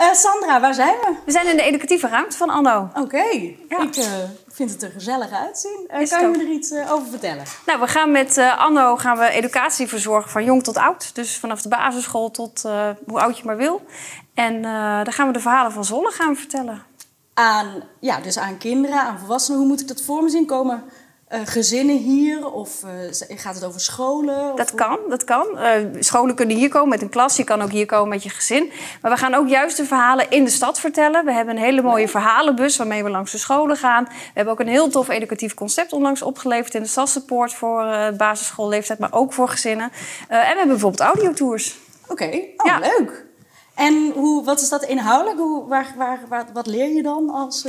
Eh, Sandra, waar zijn we? We zijn in de educatieve ruimte van Anno. Oké, Ja. ik eh, vind het er gezellig uitzien. Is kan je me er iets over vertellen? Nou, we gaan met Anno gaan we educatie verzorgen van jong tot oud. Dus vanaf de basisschool tot hoe oud je maar wil. En daar gaan we de verhalen van Zolle gaan vertellen. Aan, ja, dus aan kinderen, aan volwassenen. Hoe moet ik dat voor me zien? Komen eh, gezinnen hier? Of eh, gaat het over scholen? Dat kan, dat kan. Eh, scholen kunnen hier komen met een klas. Je kan ook hier komen met je gezin. Maar we gaan ook juist de verhalen in de stad vertellen. We hebben een hele mooie verhalenbus waarmee we langs de scholen gaan. We hebben ook een heel tof educatief concept onlangs opgeleverd in de Stadssupport voor basisschoolleeftijd, maar ook voor gezinnen. En we hebben bijvoorbeeld audiotours. Oké, oh, Ja. leuk. En hoe, wat is dat inhoudelijk? Hoe, waar, waar, waar, wat leer je dan als,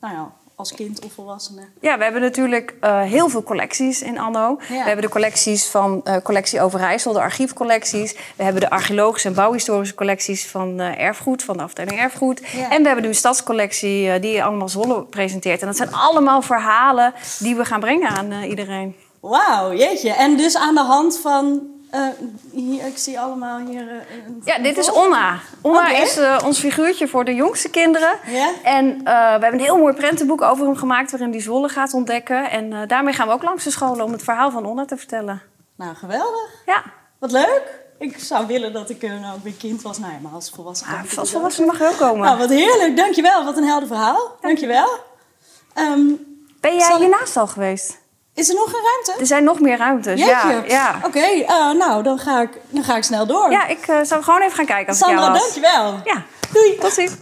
nou ja, als kind of volwassene? Ja, we hebben natuurlijk eh, heel veel collecties in Anno. Ja. We hebben de collecties van eh, collectie Overijssel, de archiefcollecties. We hebben de archeologische en bouwhistorische collecties van eh, erfgoed, van de afdeling erfgoed. Ja. En we hebben de stadscollectie die allemaal Zolle presenteert. En dat zijn allemaal verhalen die we gaan brengen aan iedereen. Wauw, jeetje. En dus aan de hand van... eh, hier, ik zie allemaal hier... eh, een- Ja, dit is. Onna. Onna is eh, ons figuurtje voor de jongste kinderen. Ja? En we hebben een heel mooi prentenboek over hem gemaakt... waarin die Zwolle gaat ontdekken. En daarmee gaan we ook langs de scholen om het verhaal van Onna te vertellen. Nou, geweldig. Ja, Wat leuk. Ik zou willen dat ik nou ook weer kind was. Nou ja, maar als volwassene... Ah, als volwassene mag je ook komen. Nou, wat heerlijk. Dankjewel. Wat een helder verhaal. Dankjewel. Ehm, ben jij hiernaast al geweest? Is er nog een ruimte? Er zijn nog meer ruimtes. Jeetje. Ja, ja. Oké, eh, nou, dan ga, ik, dan ga ik snel door. ja ik eh, zou gewoon even gaan kijken als Sandra, ik jou was. dankjewel. Ja, Doei. tot ziens.